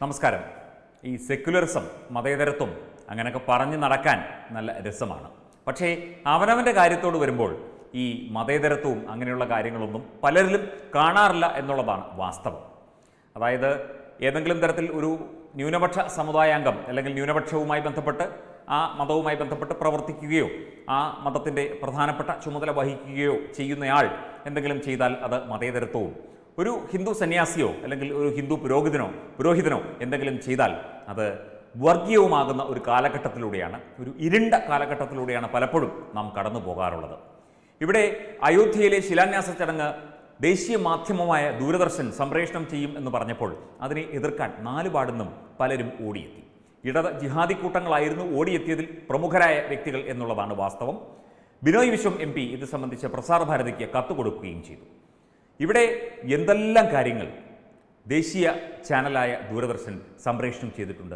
നമസ്കാരം. ഈ സെക്യുലറിസം മതേതരത്വം അങ്ങനെയൊക്കെ പറഞ്ഞ് നടക്കാൻ നല്ല രസമാണ്. പക്ഷേ അവനവന്റെ കാര്യത്തോട് വരുമ്പോൾ ഈ മതേതരത്വവും അങ്ങനെയുള്ള കാര്യങ്ങളൊന്നും പലരിലും കാണാറില്ല എന്നുള്ളതാണ് വാസ്തവം. അതായത് ഏതെങ്കിലും തരത്തിൽ ഒരു ന്യൂനപക്ഷ സമുദായാംഗം അല്ലെങ്കിൽ ന്യൂനപക്ഷവുമായി ബന്ധപ്പെട്ട് ആ മതവുമായി ബന്ധപ്പെട്ട് പ്രവർത്തിക്കുകയോ ആ മതത്തിന്റെ പ്രധാനപ്പെട്ട ചുമതല വഹിക്കുകയോ ചെയ്യുന്നയാൾ എന്തെങ്കിലും ചെയ്താൽ അത് മതേതരത്വവും ഒരു ഹിന്ദു സന്യാസിയോ അല്ലെങ്കിൽ ഒരു ഹിന്ദു പുരോഹിതനോ പുരോഹിതനോ എന്തെങ്കിലും ചെയ്താൽ അത് വർഗീയവുമാകുന്ന ഒരു കാലഘട്ടത്തിലൂടെയാണ് ഒരു ഇരുണ്ട കാലഘട്ടത്തിലൂടെയാണ് പലപ്പോഴും നാം കടന്നു പോകാറുള്ളത്. ഇവിടെ അയോധ്യയിലെ ശിലാന്യാസ ചടങ്ങ് ദേശീയ മാധ്യമമായ ദൂരദർശൻ സംപ്രേഷണം ചെയ്യും എന്ന് പറഞ്ഞപ്പോൾ അതിനെ എതിർക്കാൻ നാലുപാടുന്നും പലരും ഓടിയെത്തി. ഇടത് ജിഹാദി കൂട്ടങ്ങളായിരുന്നു ഓടിയെത്തിയതിൽ പ്രമുഖരായ വ്യക്തികൾ എന്നുള്ളതാണ് വാസ്തവം. ബിനോയ് വിശ്വം എം ഇത് സംബന്ധിച്ച് പ്രസാർഭാരതിക്ക് കത്ത് കൊടുക്കുകയും ചെയ്തു. ഇവിടെ എന്തെല്ലാം കാര്യങ്ങൾ ദേശീയ ചാനലായ ദൂരദർശൻ സംപ്രേഷണം ചെയ്തിട്ടുണ്ട്.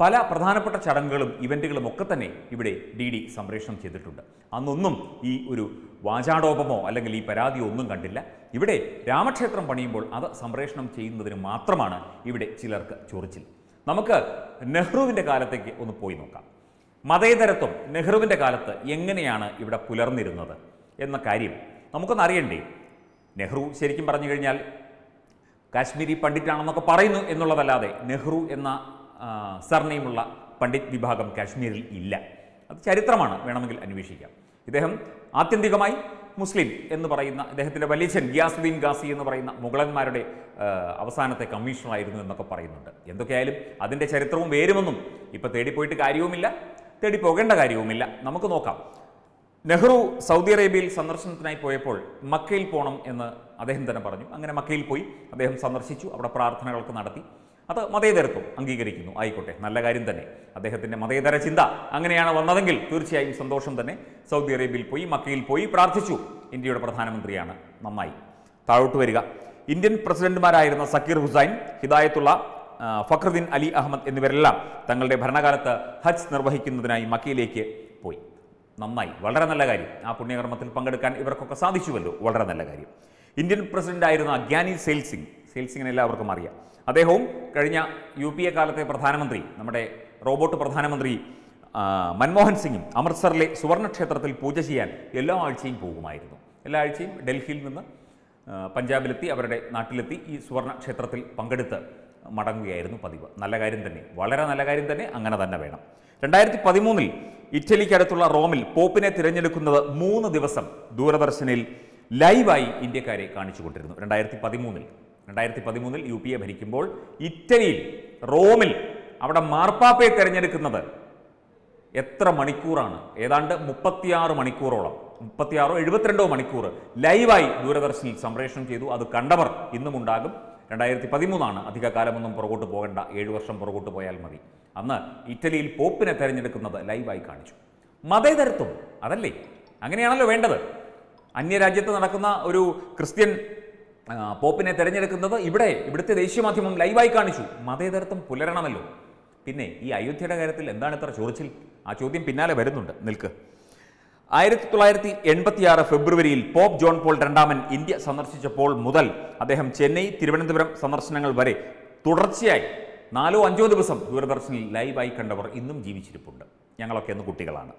പല പ്രധാനപ്പെട്ട ചടങ്ങുകളും ഇവന്റുകളും ഒക്കെ തന്നെ ഇവിടെ ഡി ഡി സംപ്രേഷണം ചെയ്തിട്ടുണ്ട്. അന്നൊന്നും ഈ ഒരു വാചാടോപമോ അല്ലെങ്കിൽ ഈ പരാതിയോ ഒന്നും കണ്ടില്ല. ഇവിടെ രാമക്ഷേത്രം പണിയുമ്പോൾ അത് സംപ്രേഷണം ചെയ്യുന്നതിന് മാത്രമാണ് ഇവിടെ ചിലർക്ക് ചൊറിച്ചിൽ. നമുക്ക് നെഹ്റുവിന്റെ കാലത്തേക്ക് ഒന്ന് പോയി നോക്കാം. മതേതരത്വം നെഹ്റുവിന്റെ കാലത്ത് എങ്ങനെയാണ് ഇവിടെ പുലർന്നിരുന്നത് എന്ന കാര്യം നമുക്കൊന്ന് അറിയണ്ടേ? നെഹ്റു ശരിക്കും പറഞ്ഞു കഴിഞ്ഞാൽ കാശ്മീരി പണ്ഡിറ്റാണെന്നൊക്കെ പറയുന്നു എന്നുള്ളതല്ലാതെ നെഹ്റു എന്ന സർനെയിമുള്ള പണ്ഡിറ്റ് വിഭാഗം കാശ്മീരിൽ ഇല്ല. അത് ചരിത്രമാണ് വേണമെങ്കിൽ അന്വേഷിക്കാം. ഇദ്ദേഹം ആത്യന്തികമായി മുസ്ലിം എന്ന് പറയുന്ന ഇദ്ദേഹത്തിന്റെ വലിയച്ഛൻ ഗിയാസുദ്ദീൻ ഗാസി എന്ന് പറയുന്ന മുഗളന്മാരുടെ അവസാനത്തെ കമ്മീഷണറായിരുന്നു എന്നൊക്കെ പറയുന്നുണ്ട്. എന്തൊക്കെയായാലും അതിന്റെ ചരിത്രവും വേരുമെന്നും ഇപ്പോൾ തേടിപ്പോയിട്ട് കാര്യവുമില്ല തേടി പോകേണ്ട കാര്യവുമില്ല. നമുക്ക് നോക്കാം. നെഹ്റു സൗദി അറേബ്യയിൽ സന്ദർശനത്തിനായി പോയപ്പോൾ മക്കയിൽ പോകണം എന്ന് അദ്ദേഹം തന്നെ പറഞ്ഞു. അങ്ങനെ മക്കയിൽ പോയി അദ്ദേഹം സന്ദർശിച്ചു അവിടെ പ്രാർത്ഥനകളൊക്കെ നടത്തി. അത് മതേതരത്വം അംഗീകരിക്കുന്നു. ആയിക്കോട്ടെ നല്ല കാര്യം തന്നെ. അദ്ദേഹത്തിന്റെ മതേതര ചിന്ത അങ്ങനെയാണ് വന്നതെങ്കിൽ തീർച്ചയായും സന്തോഷം തന്നെ. സൗദി അറേബ്യയിൽ പോയി മക്കയിൽ പോയി പ്രാർത്ഥിച്ചു. ഇന്ത്യയുടെ പ്രധാനമന്ത്രിയാണ്. നന്നായി. താഴോട്ട് വരിക. ഇന്ത്യൻ പ്രസിഡന്റുമാരായിരുന്ന സക്കീർ ഹുസൈൻ ഹിദായത്തുള്ള ഫഖറുദ്ദീൻ അലി അഹമ്മദ് എന്നിവരെല്ലാം തങ്ങളുടെ ഭരണകാലത്ത് ഹജ്ജ് നിർവഹിക്കുന്നതിനായി മക്കയിലേക്ക് പോയി. നന്നായി. വളരെ നല്ല കാര്യം. ആ പുണ്യകർമ്മത്തിൽ പങ്കെടുക്കാൻ ഇവർക്കൊക്കെ സാധിച്ചുവല്ലോ. വളരെ നല്ല കാര്യം. ഇന്ത്യൻ പ്രസിഡന്റ് ആയിരുന്ന ഗ്യാനി സെയിൽസിംഗ്. സിംഗ് സെയിൽ സിംഗിനെ എല്ലാവർക്കും അറിയാം. അദ്ദേഹവും കഴിഞ്ഞ യു പി എ കാലത്തെ പ്രധാനമന്ത്രി നമ്മുടെ റോബോട്ട് പ്രധാനമന്ത്രി മൻമോഹൻ സിംഗും അമൃത്സറിലെ സുവർണക്ഷേത്രത്തിൽ പൂജ ചെയ്യാൻ എല്ലാ ആഴ്ചയും പോകുമായിരുന്നു. എല്ലാ ആഴ്ചയും ഡൽഹിയിൽ നിന്ന് പഞ്ചാബിലെത്തി അവരുടെ നാട്ടിലെത്തി ഈ സുവർണക്ഷേത്രത്തിൽ പങ്കെടുത്ത് മടങ്ങുകയായിരുന്നു പതിവ്. നല്ല കാര്യം തന്നെ. വളരെ നല്ല കാര്യം തന്നെ. അങ്ങനെ തന്നെ വേണം. രണ്ടായിരത്തി പതിമൂന്നിൽ ഇറ്റലിക്കടുത്തുള്ള റോമിൽ പോപ്പിനെ തിരഞ്ഞെടുക്കുന്നത് മൂന്ന് ദിവസം ദൂരദർശനിൽ ലൈവായി ഇന്ത്യക്കാരെ കാണിച്ചുകൊണ്ടിരുന്നു. രണ്ടായിരത്തി പതിമൂന്നിൽ രണ്ടായിരത്തി പതിമൂന്നിൽ യു പി എ ഭരിക്കുമ്പോൾ ഇറ്റലിയിൽ റോമിൽ അവിടെ മാർപ്പാപ്പയെ തിരഞ്ഞെടുക്കുന്നത് എത്ര മണിക്കൂറാണ്? ഏതാണ്ട് മുപ്പത്തിയാറ് മണിക്കൂറോളം. മുപ്പത്തിയാറോ എഴുപത്തിരണ്ടോ മണിക്കൂർ ലൈവായി ദൂരദർശനിൽ സംപ്രേഷണം ചെയ്തു. അത് കണ്ടവർ ഇന്നും ഉണ്ടാകും രണ്ടായിരത്തി പതിമൂന്നാണ് അധിക കാലമൊന്നും പുറകോട്ട് പോകേണ്ട. ഏഴ് വർഷം പുറകോട്ട് പോയാൽ മതി. അന്ന് ഇറ്റലിയിൽ പോപ്പിനെ തെരഞ്ഞെടുക്കുന്നത് ലൈവായി കാണിച്ചു. മതേതരത്വം അതല്ലേ? അങ്ങനെയാണല്ലോ വേണ്ടത്. അന്യരാജ്യത്ത് നടക്കുന്ന ഒരു ക്രിസ്ത്യൻ പോപ്പിനെ തിരഞ്ഞെടുക്കുന്നത് ഇവിടെ ഇവിടുത്തെ ദേശീയ മാധ്യമം ലൈവായി കാണിച്ചു. മതേതരത്വം പുലരണമല്ലോ. പിന്നെ ഈ അയോധ്യയുടെ കാര്യത്തിൽ എന്താണ് ഇത്ര ചോദിച്ചിൽ? ആ ചോദ്യം പിന്നാലെ വരുന്നുണ്ട്. നിൽക്ക്. ആയിരത്തി തൊള്ളായിരത്തി എൺപത്തിയാറ് ഫെബ്രുവരിയിൽ പോപ്പ് ജോൺ പോൾ രണ്ടാമൻ ഇന്ത്യ സന്ദർശിച്ചപ്പോൾ മുതൽ അദ്ദേഹം ചെന്നൈ തിരുവനന്തപുരം സന്ദർശനങ്ങൾ വരെ തുടർച്ചയായി നാലോ അഞ്ചോ ദിവസം ദൂരദർശനിൽ ലൈവായി കണ്ടവർ ഇന്നും ജീവിച്ചിരിപ്പുണ്ട്. ഞങ്ങളൊക്കെ അന്ന് കുട്ടികളാണ്.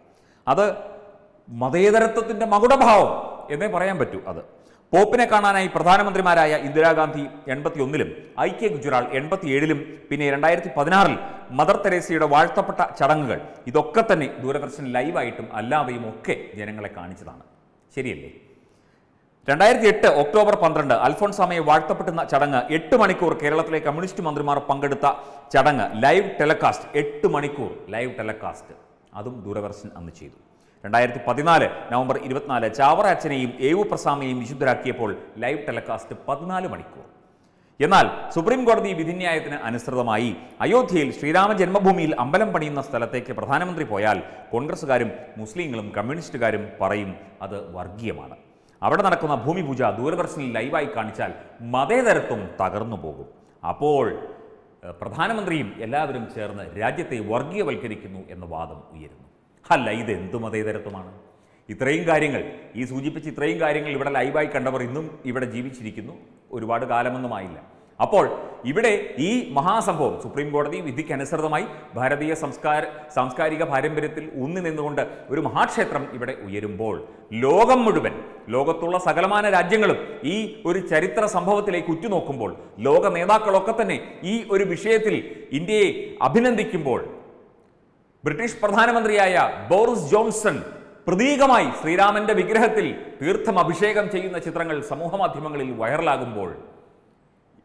അത് മതേതരത്വത്തിന്റെ മകുടഭാവം എന്നേ പറയാൻ പറ്റൂ അത്. പോപ്പിനെ കാണാനായി പ്രധാനമന്ത്രിമാരായ ഇന്ദിരാഗാന്ധി എൺപത്തി ഒന്നിലും ഐ കെ ഗുജറാൾ എൺപത്തിയേഴിലും പിന്നെ രണ്ടായിരത്തി പതിനാറിൽ മദർ തെരേസയുടെ വാഴ്ത്തപ്പെട്ട ചടങ്ങുകൾ. ഇതൊക്കെ തന്നെ ദൂരദർശൻ ലൈവായിട്ടും അല്ലാതെയും ഒക്കെ ജനങ്ങളെ കാണിച്ചതാണ്. ശരിയല്ലേ? രണ്ടായിരത്തി എട്ട് ഒക്ടോബർ പന്ത്രണ്ട് അൽഫോൺസാമയെ വാഴ്ത്തപ്പെട്ടുന്ന ചടങ്ങ് എട്ട് മണിക്കൂർ കേരളത്തിലെ കമ്മ്യൂണിസ്റ്റ് മന്ത്രിമാർ പങ്കെടുത്ത ചടങ്ങ് ലൈവ് ടെലികാസ്റ്റ് എട്ട് മണിക്കൂർ ലൈവ് ടെലികാസ്റ്റ് അതും ദൂരദർശൻ അന്ന് ചെയ്തു. രണ്ടായിരത്തി പതിനാല് നവംബർ ഇരുപത്തിനാല് ചാവറ അച്ഛനെയും ഏവു പ്രസാമയെയും വിശുദ്ധരാക്കിയപ്പോൾ ലൈവ് ടെലികാസ്റ്റ് പതിനാല് മണിക്കൂർ. എന്നാൽ സുപ്രീം കോടതി വിധിന്യായത്തിന് അനുസൃതമായി അയോധ്യയിൽ ശ്രീരാമ ജന്മഭൂമിയിൽ അമ്പലം പണിയുന്ന സ്ഥലത്തേക്ക് പ്രധാനമന്ത്രി പോയാൽ കോൺഗ്രസ്സുകാരും മുസ്ലിങ്ങളും കമ്മ്യൂണിസ്റ്റുകാരും പറയും അത് വർഗീയമാണ്. അവിടെ നടക്കുന്ന ഭൂമിപൂജ ദൂരദർശനിൽ ലൈവായി കാണിച്ചാൽ മതേതരത്വം തകർന്നു പോകും. അപ്പോൾ പ്രധാനമന്ത്രിയും എല്ലാവരും ചേർന്ന് രാജ്യത്തെ വർഗീയവൽക്കരിക്കുന്നു എന്ന വാദം ഉയരുന്നു. അല്ല ഇത് എന്തു മതേതരത്വമാണ്? ഇത്രയും കാര്യങ്ങൾ ഈ സൂചിപ്പിച്ച ഇത്രയും കാര്യങ്ങൾ ഇവിടെ ലൈവായി കണ്ടവർ ഇന്നും ഇവിടെ ജീവിച്ചിരിക്കുന്നു. ഒരുപാട് കാലമൊന്നുമായില്ല അപ്പോൾ ഇവിടെ ഈ മഹാസംഭവം സുപ്രീം കോടതി വിധിക്കനുസൃതമായി ഭാരതീയ സംസ്കാര സാംസ്കാരിക പാരമ്പര്യത്തിൽ ഊന്നി നിന്നുകൊണ്ട് ഒരു മഹാക്ഷേത്രം ഇവിടെ ഉയരുമ്പോൾ ലോകം മുഴുവൻ ലോകത്തുള്ള സകലമാന രാജ്യങ്ങളും ഈ ഒരു ചരിത്ര സംഭവത്തിലേക്ക് ഉറ്റുനോക്കുമ്പോൾ ലോക നേതാക്കളൊക്കെ തന്നെ ഈ ഒരു വിഷയത്തിൽ ഇന്ത്യയെ അഭിനന്ദിക്കുമ്പോൾ ബ്രിട്ടീഷ് പ്രധാനമന്ത്രിയായ ബോറിസ് ജോൺസൺ പ്രതീകമായി ശ്രീരാമന്റെ വിഗ്രഹത്തിൽ തീർത്ഥം അഭിഷേകം ചെയ്യുന്ന ചിത്രങ്ങൾ സമൂഹ മാധ്യമങ്ങളിൽ വൈറലാകുമ്പോൾ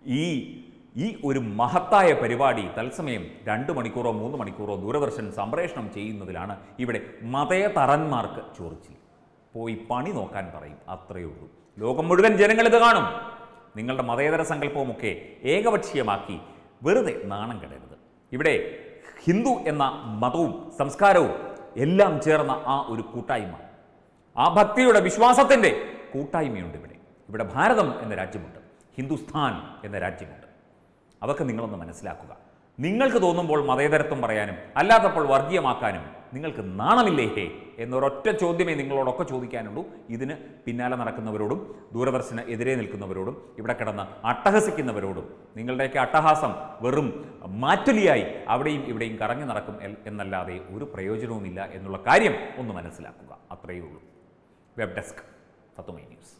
ഈ ഈ ഒരു മഹത്തായ പരിപാടി തത്സമയം രണ്ട് മണിക്കൂറോ മൂന്ന് മണിക്കൂറോ ദൂരദർശൻ സംപ്രേഷണം ചെയ്യുന്നതിലാണ് ഇവിടെ മതേതറന്മാർക്ക് ചോർച്ചിൽ പോയി പണി നോക്കാൻ പറയും അത്രയേ ഉള്ളൂ. ലോകം മുഴുവൻ ജനങ്ങൾ ഇത് കാണും. നിങ്ങളുടെ മതേതര സങ്കല്പവുമൊക്കെ ഏകപക്ഷീയമാക്കി വെറുതെ നാണം കെടരുത്. ഇവിടെ ഹിന്ദു എന്ന മതവും സംസ്കാരവും എല്ലാം ചേർന്ന ആ ഒരു കൂട്ടായ്മ. ആ ഭക്തിയുടെ വിശ്വാസത്തിന്റെ കൂട്ടായ്മയുണ്ട് ഇവിടെ. ഇവിടെ ഭാരതം എന്ന രാജ്യമുണ്ട്. ഹിന്ദുസ്ഥാൻ എന്ന രാജ്യമുണ്ട്. അതൊക്കെ നിങ്ങളൊന്ന് മനസ്സിലാക്കുക. നിങ്ങൾക്ക് തോന്നുമ്പോൾ മതേതരത്വം പറയാനും അല്ലാത്തപ്പോൾ വർഗീയമാക്കാനും നിങ്ങൾക്ക് നാണമില്ലേ? ഹേ എന്നൊരൊറ്റ ചോദ്യമേ നിങ്ങളോടൊക്കെ ചോദിക്കാനുള്ളൂ. ഇതിന് പിന്നാലെ നടക്കുന്നവരോടും ദൂരദർശന് എതിരെ നിൽക്കുന്നവരോടും ഇവിടെ കിടന്ന് അട്ടഹസിക്കുന്നവരോടും നിങ്ങളുടെയൊക്കെ അട്ടഹാസം വെറും മാറ്റുലിയായി അവിടെയും ഇവിടെയും കറങ്ങി നടക്കും എന്നല്ലാതെ ഒരു പ്രയോജനവുമില്ല എന്നുള്ള കാര്യം ഒന്ന് മനസ്സിലാക്കുക. അത്രയേ ഉള്ളൂ. വെബ് ഡെസ്ക് തത്വമൈ ന്യൂസ്.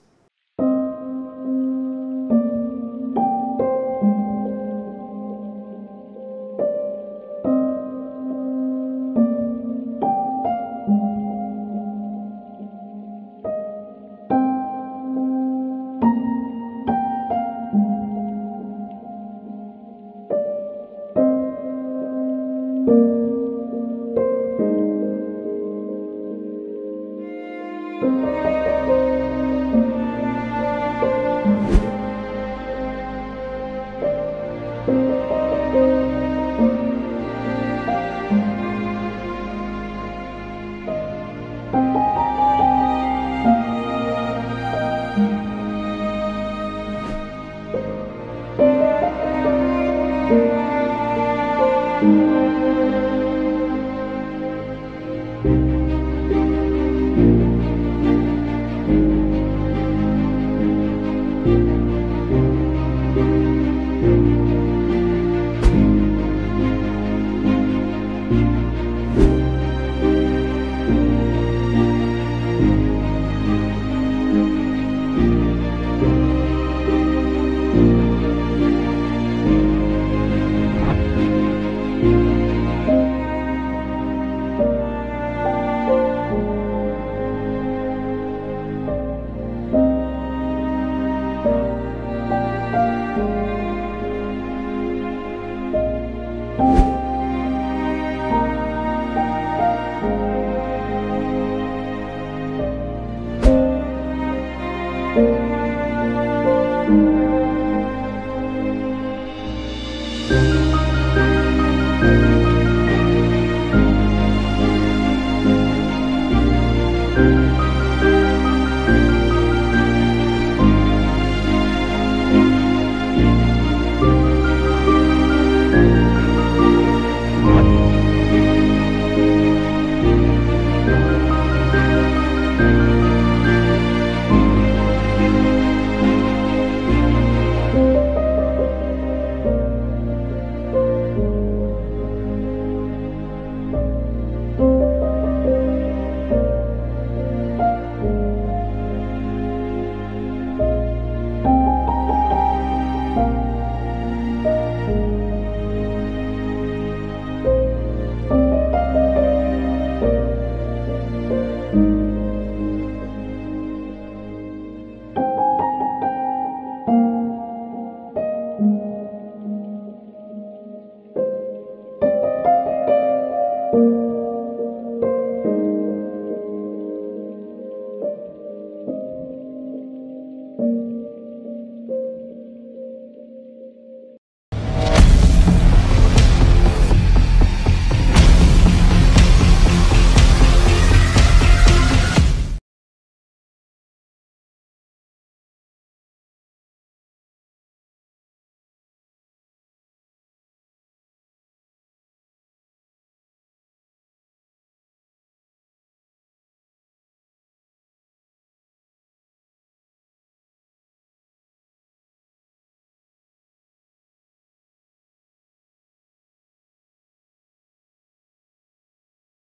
Música